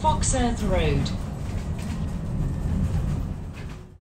Foxearth Road.